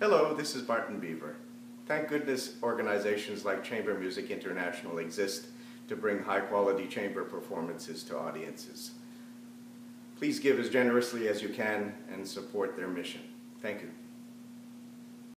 Hello, this is Martin Beaver. Thank goodness organizations like Chamber Music International exist to bring high-quality chamber performances to audiences. Please give as generously as you can and support their mission. Thank you.